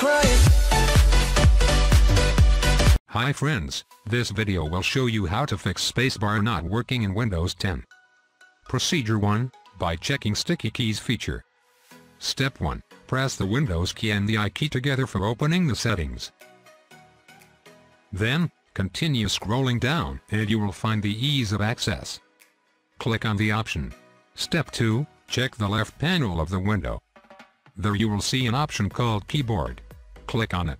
crying. Hi friends, this video will show you how to fix spacebar not working in Windows 10. Procedure 1, by checking sticky keys feature. Step 1, press the Windows key and the I key together for opening the settings. Then, continue scrolling down and you will find the ease of access. Click on the option. Step 2, check the left panel of the window. There you will see an option called keyboard. Click on it.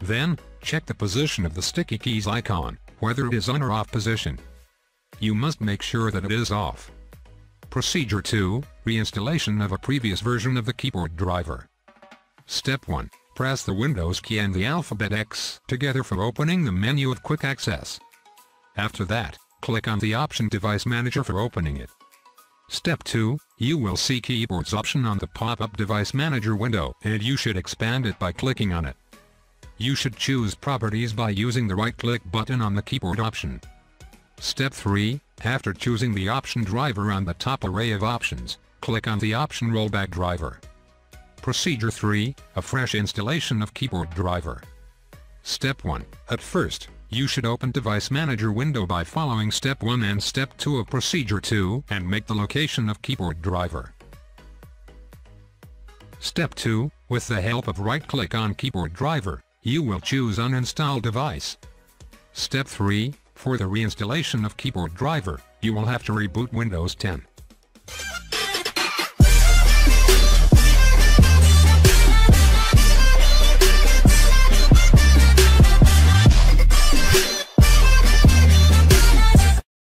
Then, check the position of the sticky keys icon, whether it is on or off position. You must make sure that it is off. Procedure 2, reinstallation of a previous version of the keyboard driver. Step 1, press the Windows key and the alphabet X together for opening the menu of Quick Access. After that, click on the option Device Manager for opening it. Step 2, you will see Keyboards option on the pop-up Device Manager window and you should expand it by clicking on it. You should choose Properties by using the right-click button on the keyboard option. Step 3, after choosing the option driver on the top array of options, click on the option Rollback driver. Procedure 3, a fresh installation of keyboard driver. Step 1, at first, you should open Device Manager window by following Step 1 and Step 2 of Procedure 2 and make the location of keyboard driver. Step 2, with the help of right-click on keyboard driver, you will choose Uninstall device. Step 3, for the reinstallation of keyboard driver, you will have to reboot Windows 10.